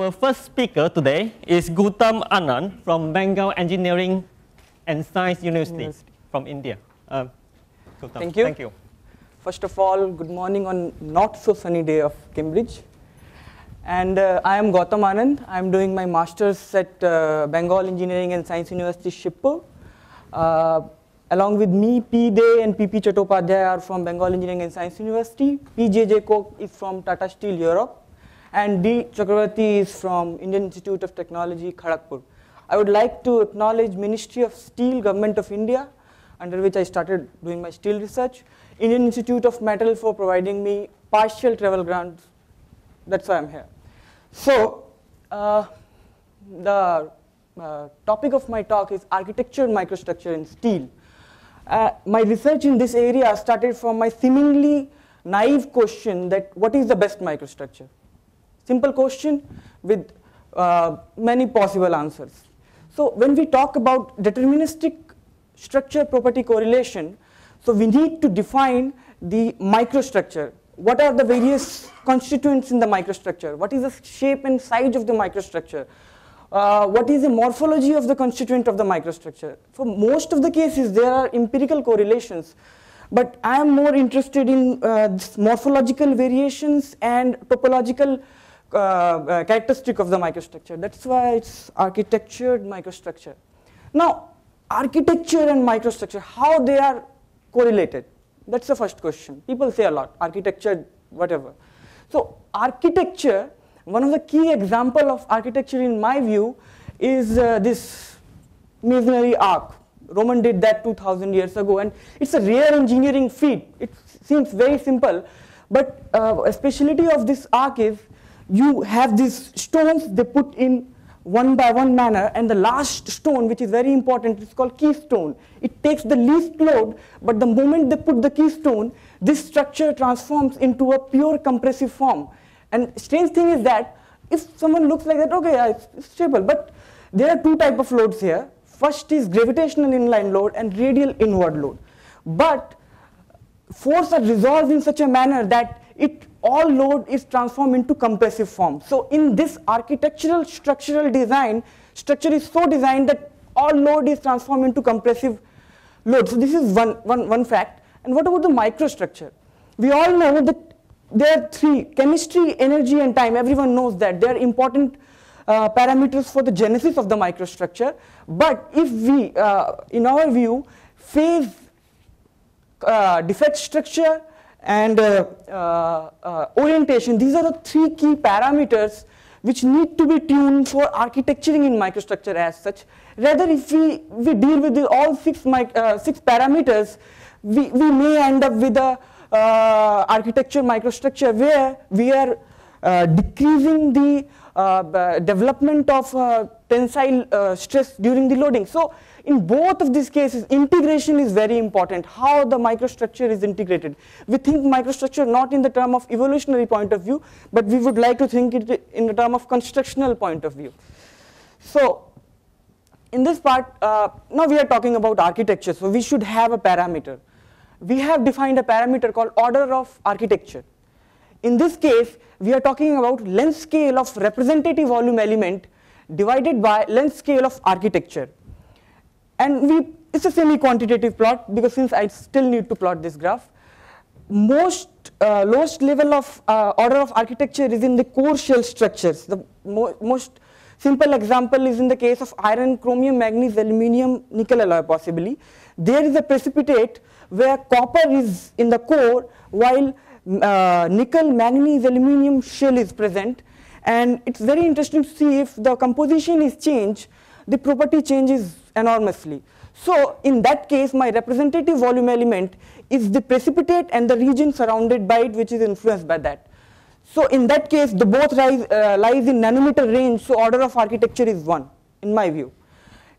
our first speaker today is Gautam Anand from Bengal Engineering and Science University, University. from India. Uh, Thank you. Thank you. First of all, good morning on not so sunny day of Cambridge. And uh, I am Gautam Anand. I am doing my master's at uh, Bengal Engineering and Science University, Shibpur. Uh, along with me, P. Dey and P. P. Chattopadhyay are from Bengal Engineering and Science University. P. J. J. Kok is from Tata Steel Europe. And D. Chakravarti is from Indian Institute of Technology, Kharagpur. I would like to acknowledge Ministry of Steel, Government of India, under which I started doing my steel research. Indian Institute of Metal for providing me partial travel grants. That's why I'm here. So, uh, the uh, topic of my talk is architecture and microstructure in steel. Uh, my research in this area started from my seemingly naive question that what is the best microstructure? Simple question with uh, many possible answers. So when we talk about deterministic structure property correlation, so we need to define the microstructure. What are the various constituents in the microstructure? What is the shape and size of the microstructure? Uh, what is the morphology of the constituent of the microstructure? For most of the cases, there are empirical correlations, but I am more interested in uh, morphological variations and topological uh, uh, characteristic of the microstructure. That's why it's architectured microstructure. Now, architecture and microstructure, how they are correlated? That's the first question. People say a lot, architecture, whatever. So architecture, one of the key example of architecture in my view is uh, this masonry arc. Roman did that 2000 years ago and it's a rare engineering feat. It seems very simple, but uh, a specialty of this arc is you have these stones they put in one by one manner and the last stone which is very important is called keystone. It takes the least load but the moment they put the keystone this structure transforms into a pure compressive form. And strange thing is that if someone looks like that okay it's stable but there are two type of loads here. First is gravitational inline load and radial inward load. But force are resolved in such a manner that it all load is transformed into compressive form. So in this architectural structural design, structure is so designed that all load is transformed into compressive load. So this is one, one, one fact. And what about the microstructure? We all know that there are three, chemistry, energy and time, everyone knows that. They are important uh, parameters for the genesis of the microstructure. But if we, uh, in our view, phase uh, defect structure and uh, uh, uh, orientation. These are the three key parameters which need to be tuned for architecturing in microstructure as such. Rather, if we, we deal with all six, uh, six parameters, we, we may end up with a uh, architecture microstructure where we are uh, decreasing the development of tensile stress during the loading. So in both of these cases, integration is very important, how the microstructure is integrated. We think microstructure not in the term of evolutionary point of view, but we would like to think it in the term of constructional point of view. So in this part, uh, now we are talking about architecture, so we should have a parameter. We have defined a parameter called order of architecture. In this case, we are talking about length scale of representative volume element divided by length scale of architecture. And we, it's a semi-quantitative plot because since I still need to plot this graph, most uh, lowest level of uh, order of architecture is in the core shell structures. The mo most simple example is in the case of iron, chromium, manganese, aluminium, nickel alloy possibly. There is a precipitate where copper is in the core while uh, nickel, manganese, aluminium shell is present. And it's very interesting to see if the composition is changed, the property changes enormously. So in that case, my representative volume element is the precipitate and the region surrounded by it which is influenced by that. So in that case, the both rise, uh, lies in nanometer range, so order of architecture is 1 in my view.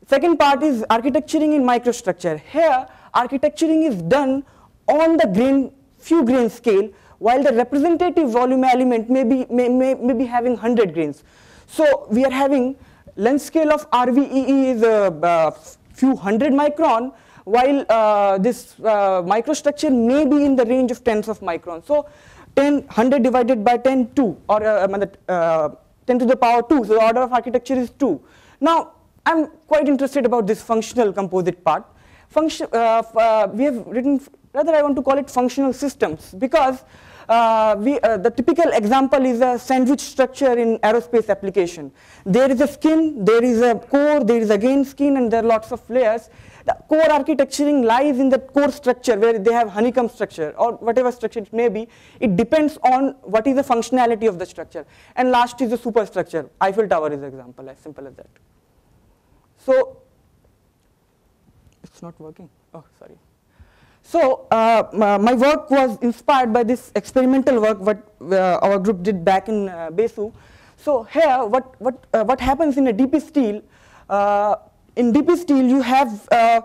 Second part is architecturing in microstructure. Here, architecturing is done on the grain, few grain scale, while the representative volume element may be, may, may, may be having 100 grains. So we are having length scale of RVEE is a uh, few hundred micron, while uh, this uh, microstructure may be in the range of tens of microns. So 10, 100 divided by 10, 2, or uh, 10 to the power 2, so the order of architecture is 2. Now, I'm quite interested about this functional composite part. Function, uh, uh, we have written, rather I want to call it functional systems because uh, we, uh, the typical example is a sandwich structure in aerospace application. There is a skin, there is a core, there is again skin, and there are lots of layers. The core architecturing lies in the core structure where they have honeycomb structure or whatever structure it may be. It depends on what is the functionality of the structure. And last is the superstructure. Eiffel Tower is an example, as simple as that. So, it's not working. Oh, sorry. So uh, my work was inspired by this experimental work what uh, our group did back in uh, Besu. So here, what what uh, what happens in a DP steel? Uh, in DP steel, you have uh,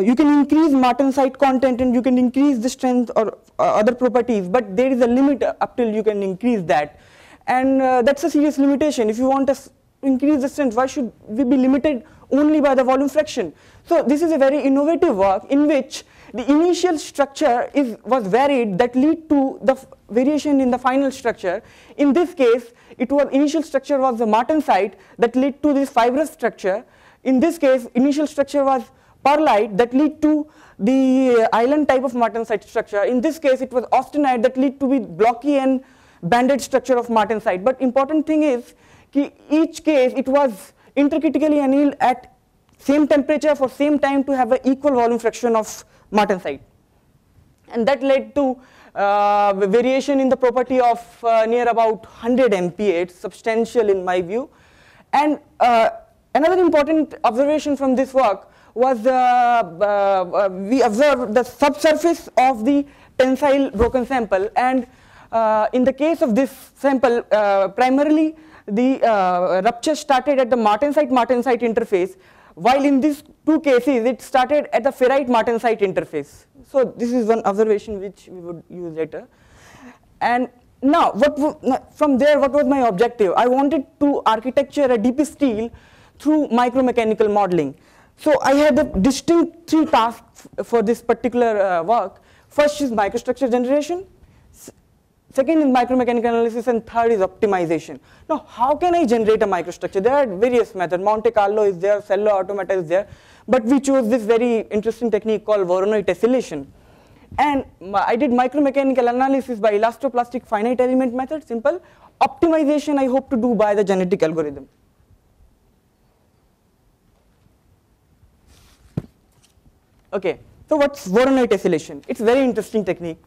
you can increase martensite content and you can increase the strength or other properties, but there is a limit up till you can increase that, and that's a serious limitation. If you want to increase the strength, why should we be limited only by the volume fraction? So this is a very innovative work in which the initial structure is, was varied that lead to the variation in the final structure. In this case, it was initial structure was the martensite that lead to this fibrous structure. In this case, initial structure was pearlite that lead to the island type of martensite structure. In this case, it was austenite that lead to the blocky and banded structure of martensite. But important thing is, each case it was intercritically annealed at same temperature for same time to have an equal volume fraction of martensite. And that led to uh, variation in the property of uh, near about 100 MPa, it's substantial in my view. And uh, another important observation from this work was uh, uh, we observed the subsurface of the tensile broken sample and uh, in the case of this sample primarily the rupture started at the martensite-martensite interface while in these two cases, it started at the ferrite martensite interface. So this is one observation which we would use later. And now, what from there, what was my objective? I wanted to architecture a DP steel through micromechanical modeling. So I had a distinct three tasks for this particular uh, work. First is microstructure generation, Second is micromechanical analysis and third is optimization. Now how can I generate a microstructure? There are various methods. Monte Carlo is there, cellular automata is there, but we chose this very interesting technique called Voronoi tessellation. And I did micromechanical analysis by elastoplastic finite element method, simple. Optimization I hope to do by the genetic algorithm. Okay, so what's Voronoi tessellation? It's a very interesting technique.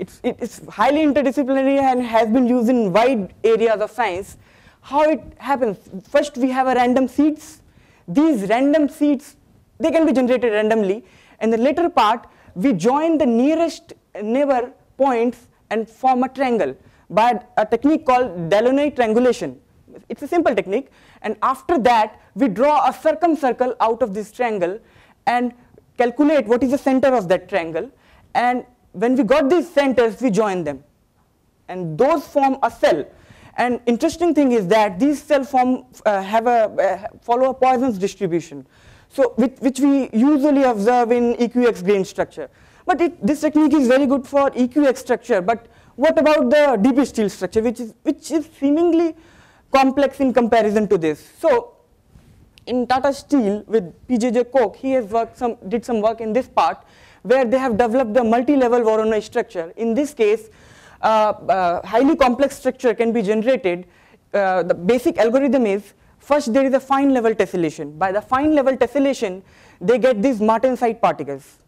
It's, it's highly interdisciplinary and has been used in wide areas of science. How it happens? First, we have a random seeds. These random seeds, they can be generated randomly. And the later part, we join the nearest neighbor points and form a triangle by a technique called Delaunay triangulation. It's a simple technique. And after that, we draw a circumcircle out of this triangle and calculate what is the center of that triangle. And when we got these centers, we joined them. And those form a cell. And interesting thing is that these cell form uh, have a uh, follow a Poisson's distribution, so which, which, we usually observe in equiaxed grain structure. But it, this technique is very good for equiaxed structure. But what about the DP steel structure, which is which is seemingly complex in comparison to this? So in Tata Steel with PJJ Kok, he has worked some did some work in this part where they have developed a multi-level Voronoi structure. In this case, uh, uh, highly complex structure can be generated. Uh, the basic algorithm is first there is a fine level tessellation. By the fine level tessellation, they get these martensite particles.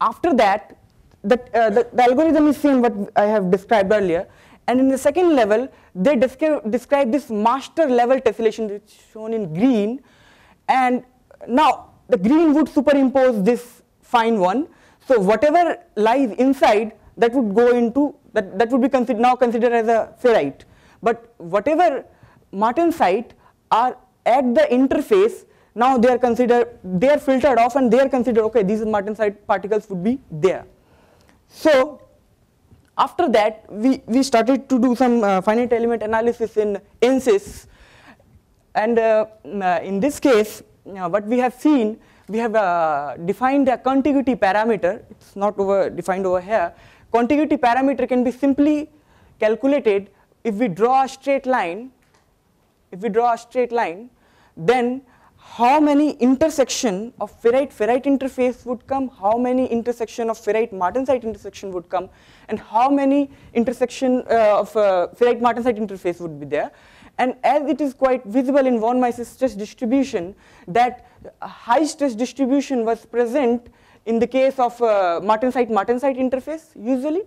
After that, the, uh, the, the, algorithm is same what I have described earlier. And in the second level, they describe, describe this master level tessellation which is shown in green. And now the green would superimpose this fine one. So whatever lies inside that would go into that, that would be considered now considered as a ferrite. But whatever martensite are at the interface now they are considered they are filtered off and they are considered okay these martensite particles would be there. So after that we, we started to do some uh, finite element analysis in ANSYS and uh, uh in this case uh, what we have seen we have uh, defined a contiguity parameter. It's not over defined over here. Contiguity parameter can be simply calculated if we draw a straight line if we draw a straight line, then how many intersection of ferrite ferrite interface would come, how many intersection of ferrite martensite intersection would come, and how many intersection uh, of uh, ferrite martensite interface would be there. And as it is quite visible in von Mises stress distribution that high stress distribution was present in the case of uh, martensite martensite interface usually,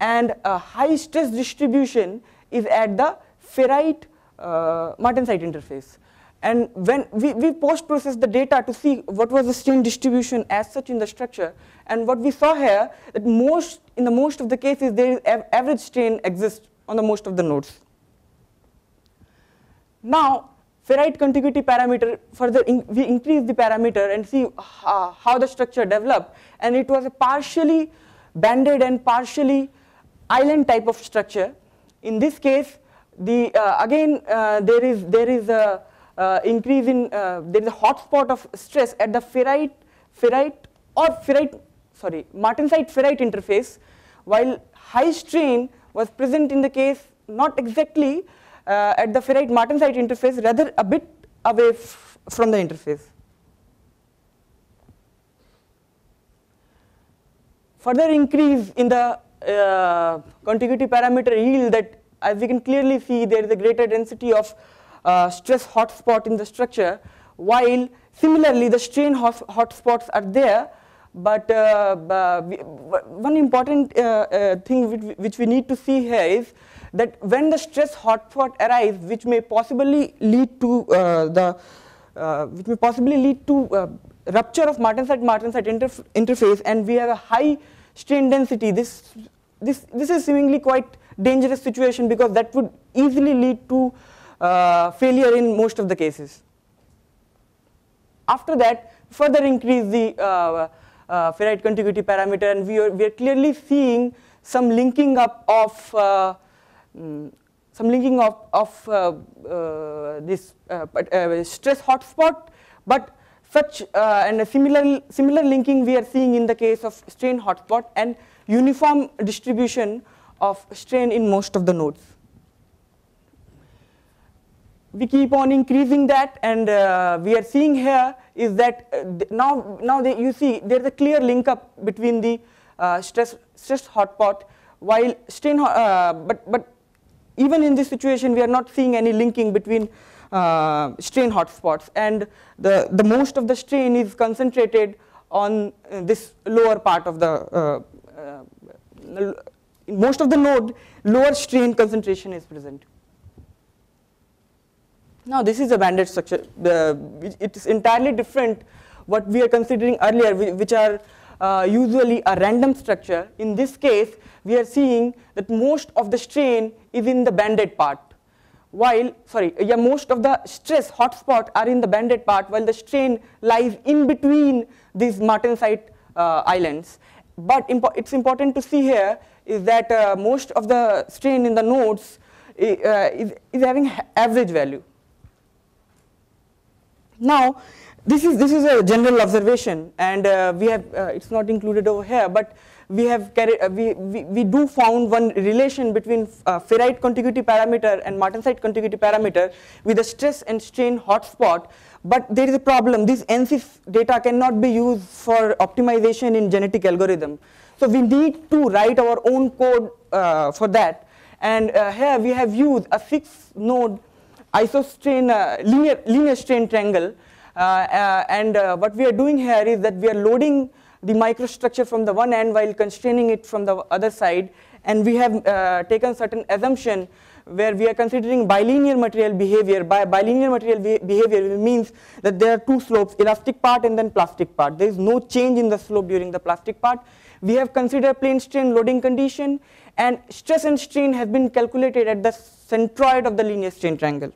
and a high stress distribution is at the ferrite uh, martensite interface. And when we, we post-process the data to see what was the strain distribution as such in the structure, and what we saw here, that most, in the most of the cases, there is average strain exists on the most of the nodes. Now, ferrite contiguity parameter, further in, we increase the parameter and see uh, how the structure developed, and it was a partially banded and partially island type of structure. In this case, the uh, again uh, there is there is a uh, increase in uh, there is a hotspot of stress at the ferrite ferrite or ferrite sorry martensite ferrite interface while high strain was present in the case not exactly at the ferrite martensite interface rather a bit away from the interface. Further increase in the uh, contiguity parameter yield that as we can clearly see there is a greater density of uh, stress hotspot in the structure, while similarly the strain hotspots are there, but uh, one important uh, uh, thing which, we need to see here is that when the stress hotspot arrives, which may possibly lead to uh, the which may possibly lead to rupture of martensite-martensite interf interface, and we have a high strain density. This this this is seemingly quite dangerous situation because that would easily lead to uh, failure in most of the cases. After that, further increase the uh, uh, ferrite contiguity parameter and we are, we are clearly seeing some linking up of uh, mm, some linking up of uh, uh, this stress hotspot, but such and a similar similar linking we are seeing in the case of strain hotspot and uniform distribution of strain in most of the nodes. We keep on increasing that and uh, we are seeing here is that uh, now, now they, you see there's a clear link up between the uh, stress, stress hotspot while strain, uh, but, but even in this situation we are not seeing any linking between uh, strain hotspots and the, the most of the strain is concentrated on uh, this lower part of the, most of the node lower strain concentration is present. Now this is a banded structure. it is entirely different what we are considering earlier, which are uh, usually a random structure. In this case, we are seeing that most of the strain is in the banded part. While, sorry, yeah, most of the stress hotspot are in the banded part, while the strain lies in between these martensite uh, islands. But impo it's important to see here is that uh, most of the strain in the nodes uh, is, is having average value. Now, this is this is a general observation, and uh, we have uh, it's not included over here, but we have carried uh, we, we we do found one relation between uh, ferrite contiguity parameter and martensite contiguity parameter with the stress and strain hotspot. But there is a problem. This ANSYS data cannot be used for optimization in genetic algorithm. So we need to write our own code uh, for that. And uh, here we have used a six node isostrain linear, linear strain triangle. Uh, uh, and what we are doing here is that we are loading the microstructure from the one end while constraining it from the other side. And we have taken certain assumption where we are considering bilinear material behavior. By bilinear material behavior means that there are two slopes, elastic part and then plastic part. There is no change in the slope during the plastic part. We have considered plane strain loading condition and stress and strain has been calculated at the centroid of the linear strain triangle.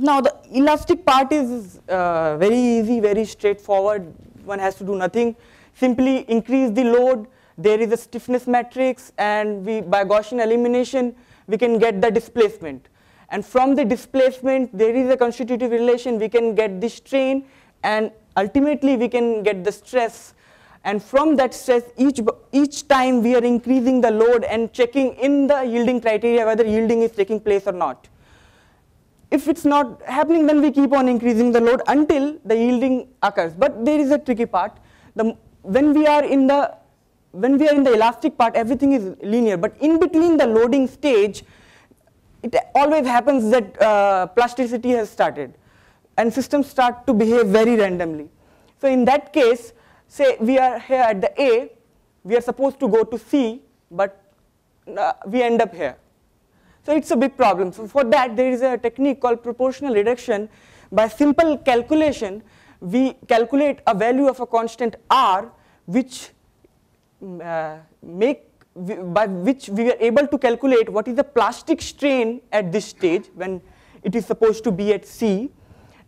Now the elastic part is uh, very easy, very straightforward. One has to do nothing. Simply increase the load. There is a stiffness matrix and we, by Gaussian elimination, we can get the displacement. And from the displacement, there is a constitutive relation. We can get the strain and ultimately we can get the stress. And from that stress, each, each time we are increasing the load and checking in the yielding criteria whether yielding is taking place or not. If it's not happening, then we keep on increasing the load until the yielding occurs. But there is a tricky part. The, when we are in the when we are in the elastic part, everything is linear. But in between the loading stage, it always happens that uh, plasticity has started, and systems start to behave very randomly. So in that case, say we are here at the A, we are supposed to go to C, but uh, we end up here. So it's a big problem. So for that, there is a technique called proportional reduction. By simple calculation, we calculate a value of a constant r, which mm, uh, make by which we are able to calculate what is the plastic strain at this stage when it is supposed to be at C,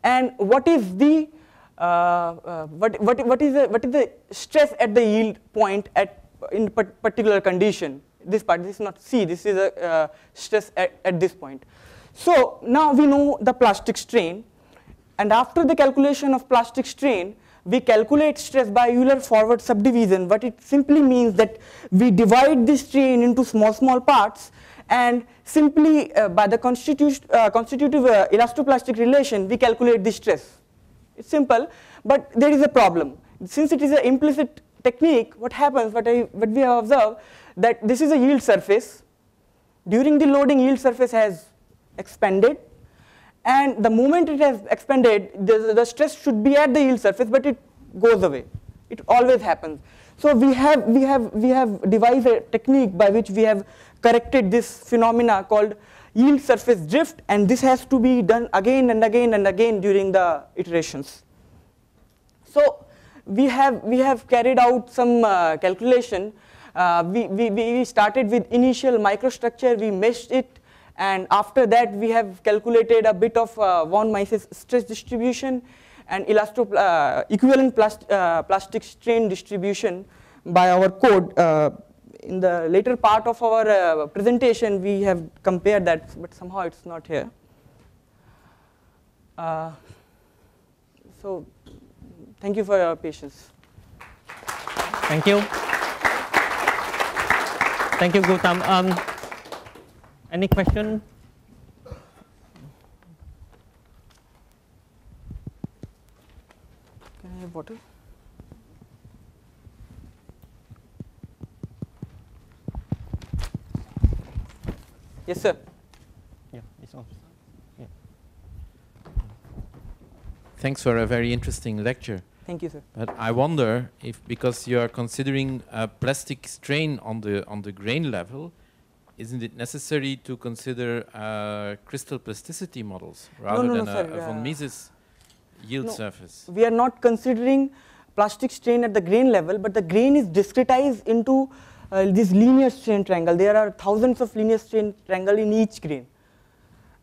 and what is the uh, uh, what, what, what is the what is the stress at the yield point at in particular condition this part, this is not C, this is a uh, stress at, at this point. So now we know the plastic strain, and after the calculation of plastic strain, we calculate stress by Euler forward subdivision, but it simply means that we divide this strain into small, small parts, and simply uh, by the constitu uh, constitutive uh, elastoplastic relation, we calculate the stress. It's simple, but there is a problem. Since it is an implicit technique, what happens, what, I, what we have observed, that this is a yield surface. During the loading, yield surface has expanded. And the moment it has expanded, the, the stress should be at the yield surface, but it goes away. It always happens. So we have, we have, we have devised a technique by which we have corrected this phenomena called yield surface drift, and this has to be done again and again and again during the iterations. So we have, we have carried out some uh, calculation we, we, we started with initial microstructure, we meshed it, and after that we have calculated a bit of uh, von Mises stress distribution and uh, equivalent plast uh, plastic strain distribution by our code. Uh, in the later part of our uh, presentation, we have compared that, but somehow it's not here. so, thank you for your patience. Thank you. Thank you, Gautam. Um, any question? Can I have water? Yes, sir. Yeah, it's on. Yeah. Thanks for a very interesting lecture. Thank you, sir. But I wonder if, because you are considering a plastic strain on the on the grain level, isn't it necessary to consider uh, crystal plasticity models rather no, no, than no, a, a von Mises yield surface? We are not considering plastic strain at the grain level, but the grain is discretized into uh, this linear strain triangle. There are thousands of linear strain triangle in each grain.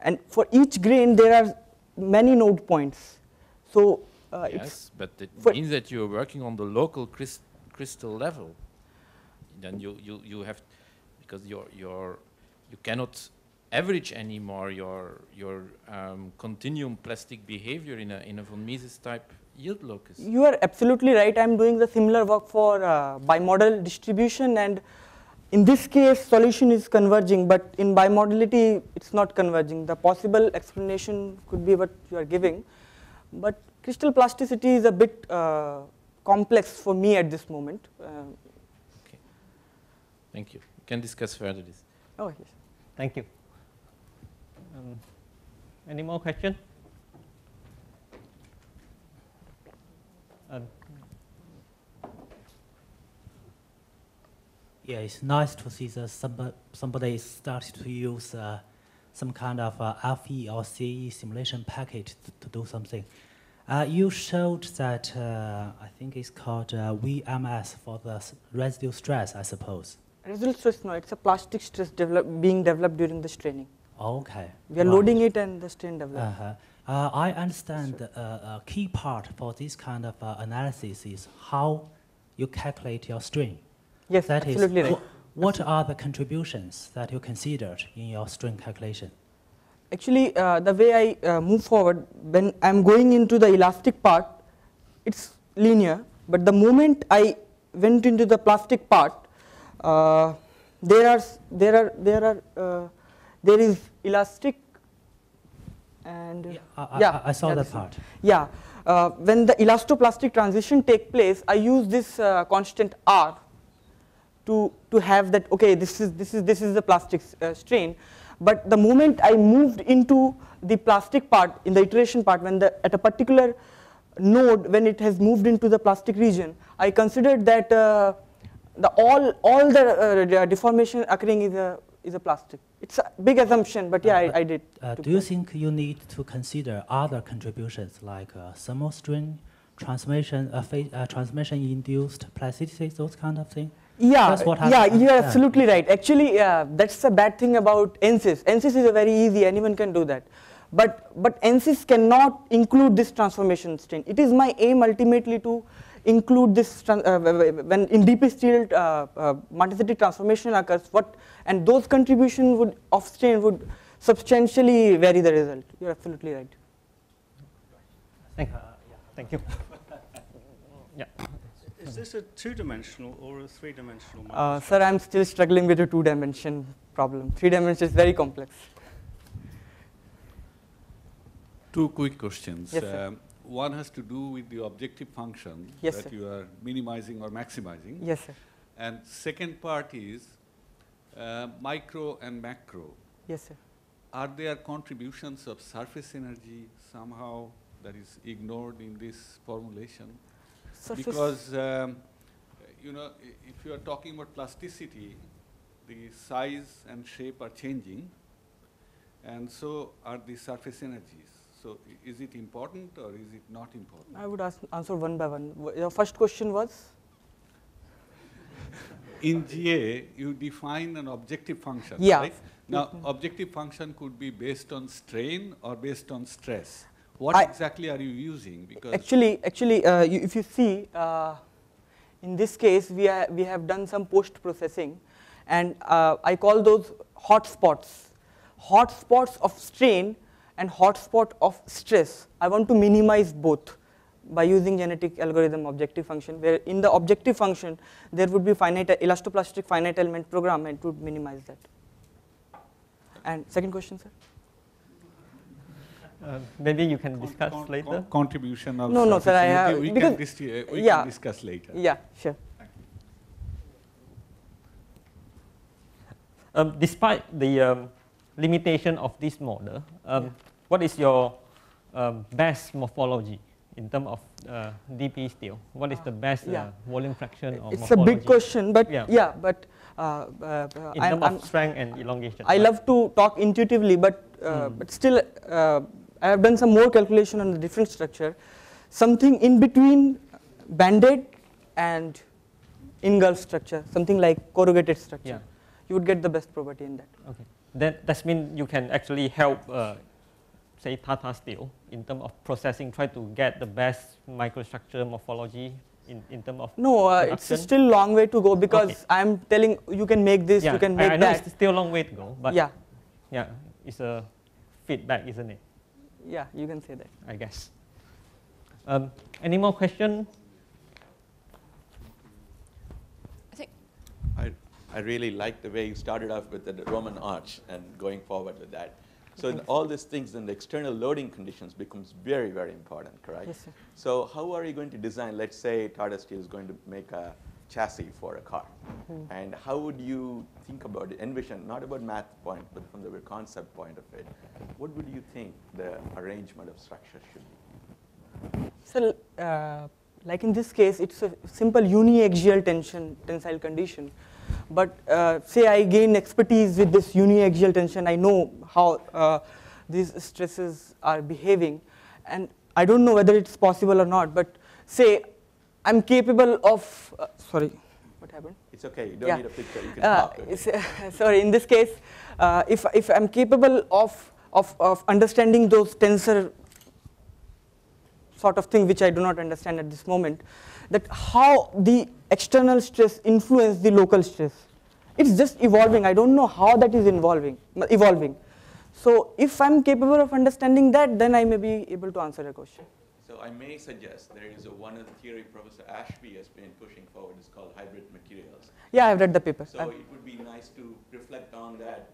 And for each grain, there are many node points. So uh, yes, but it means that you're working on the local crystal level. Then you, you, you have, because you're, you're, you cannot average anymore your, your um, continuum plastic behavior in a, in a von Mises type yield locus. You are absolutely right. I'm doing the similar work for uh, bimodal distribution and in this case solution is converging but in bimodality it's not converging. The possible explanation could be what you are giving but crystal plasticity is a bit uh, complex for me at this moment. Uh, okay. Thank you. We can discuss further this. Oh, yes. Thank you. Um, any more questions? Um. Yeah, it's nice to see that somebody, somebody started to use uh, some kind of uh, FE or CE simulation package to, to do something. Uh, you showed that, uh, I think it's called uh, VMS for the residual stress, I suppose. Residual stress, no, it's a plastic stress develop, being developed during this training. Okay. We are right. loading it and the strain develops. -huh. Uh, I understand sure. a key part for this kind of uh, analysis is how you calculate your strain. Yes, that absolutely is, right. What are the contributions that you considered in your strain calculation? Actually uh, the way I uh, move forward when I'm going into the elastic part it's linear but the moment I went into the plastic part uh, there are there are there are uh, there is elastic And uh, Yeah, I, yeah, I, I saw yeah, that part. Yeah, uh, when the elastoplastic transition take place, I use this uh, constant R to, to have that, okay, this is, this is, this is the plastic uh, strain. But the moment I moved into the plastic part, in the iteration part, when the, at a particular node, when it has moved into the plastic region, I considered that uh, the all, all the uh, deformation occurring is a, is a plastic. It's a big assumption, but yeah, Uh, I, I did. Uh, do you think you need to consider other contributions like uh, thermal strain, transmission, uh, uh, transmission-induced plasticity, those kind of things? Yeah, That's what yeah, you're Yeah. absolutely right. Actually, yeah, that's the bad thing about ANSYS. ANSYS is a very easy, anyone can do that. But, but ANSYS cannot include this transformation strain. It is my aim ultimately to include this, uh, when in DP steel uh, uh, multicity transformation occurs, what, and those contribution would, of strain would substantially vary the result. You're absolutely right. Thank, thank you. yeah. Is this a two-dimensional or a three-dimensional Uh, sir, I'm still struggling with the two dimension problem. Three dimension is very complex. Two quick questions. Yes, sir. Um, One has to do with the objective function Yes, that sir. you are minimizing or maximizing. Yes, sir. And second part is uh, micro and macro. Yes, sir. Are there contributions of surface energy somehow that is ignored in this formulation? Surface- Because, um, you know, if you are talking about plasticity, the size and shape are changing, and so are the surface energies. So is it important or is it not important? I would ask, answer one by one. Your first question was? In GA, you define an objective function, Yeah. right? Now, objective function could be based on strain or based on stress. What I- exactly are you using? Because Actually, actually, uh, you, if you see, uh, in this case, we, are, we have done some post processing, and uh, I call those hot spots, hot spots of strain and hotspot of stress. I want to minimize both by using genetic algorithm objective function, where in the objective function, there would be finite elastoplastic finite element program, and it would minimize that. And second question, sir? Uh, maybe you can con- discuss con- later. con- Contribution of No, no, sir, I have- we because- can, dis- uh, we yeah. can discuss later. Yeah, sure. Um, despite the um, limitation of this model, um, what is your um, best morphology in terms of uh, DP steel? What is the best yeah. uh, volume fraction or It's a big question, but Yeah. yeah, but uh, uh, In terms of strength and elongation. I right? love to talk intuitively, but uh, Mm. but still, uh, I have done some more calculation on the different structure. Something in between banded and engulf structure, something like corrugated structure. Yeah. You would get the best property in that. Okay. That that means you can actually help, uh, say, Tata Steel in terms of processing, try to get the best microstructure morphology in, in terms of. No, uh, it's a still long way to go because Okay. I'm telling you can make this, yeah, you can I- make I, know that. it's still a long way to go, but yeah, yeah, it's a feedback, isn't it? Yeah, you can say that. I guess. Um, any more questions? I, think. I I really like the way you started off with the Roman arch and going forward with that. So in all these things, then the external loading conditions becomes very, very important, correct? Yes, sir. So how are you going to design, let's say Tata Steel is going to make a chassis for a car. Hmm. And how would you think about it, envision, not about math point, but from the concept point of it, what would you think the arrangement of structure should be? So, uh, like in this case, it's a simple uniaxial tension tensile condition. But uh, say I gain expertise with this uniaxial tension, I know how uh, these stresses are behaving, and I don't know whether it's possible or not. But say I'm capable of uh, sorry, what happened? It's okay, you don't Yeah. need a picture, you can Uh, okay? sorry, in this case, uh, if, if I'm capable of, of, of understanding those tensor sort of thing which I do not understand at this moment, that how the external stress influence the local stress. It's just evolving. I don't know how that is involving, evolving. So if I'm capable of understanding that, then I may be able to answer your question. So I may suggest there is a one of the theory Professor Ashby has been pushing forward. is called hybrid materials. Yeah, I've read the paper. So I've- it would be nice to reflect on that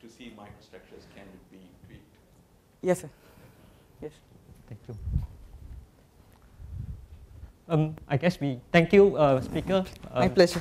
to see microstructures can be tweaked. yes, sir. Yes. Thank you. Um, I guess we thank you, uh, speaker. My Uh, pleasure.